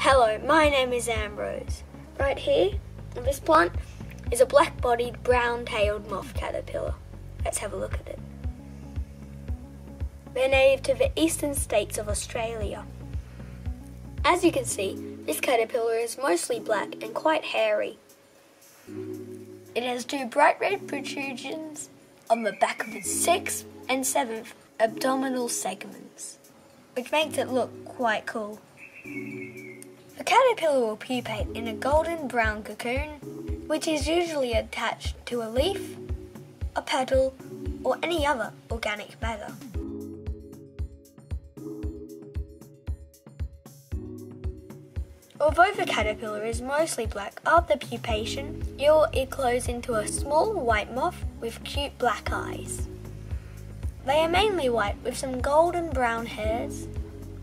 Hello, my name is Ambrose. Right here, on this plant, is a black bodied, brown tailed moth caterpillar. Let's have a look at it. They're native to the eastern states of Australia. As you can see, this caterpillar is mostly black and quite hairy. It has two bright red protrusions on the back of its sixth and seventh abdominal segments, which makes it look quite cool. The caterpillar will pupate in a golden brown cocoon, which is usually attached to a leaf, a petal, or any other organic matter. Although the caterpillar is mostly black after pupation, you'll eclose into a small white moth with cute black eyes. They are mainly white with some golden brown hairs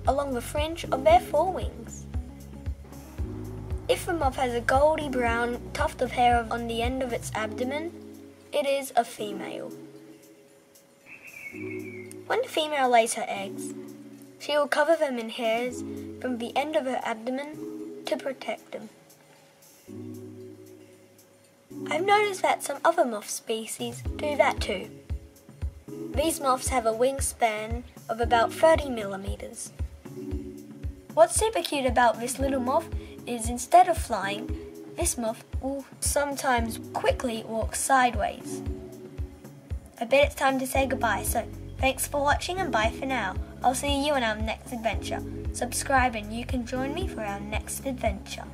along the fringe of their forewings. If a moth has a goldy brown tuft of hair on the end of its abdomen, it is a female. When the female lays her eggs, she will cover them in hairs from the end of her abdomen to protect them. I've noticed that some other moth species do that too. These moths have a wingspan of about 30 millimeters. What's super cute about this little moth is instead of flying, this moth will sometimes quickly walk sideways. I bet it's time to say goodbye, so thanks for watching and bye for now. I'll see you in our next adventure. Subscribe and you can join me for our next adventure.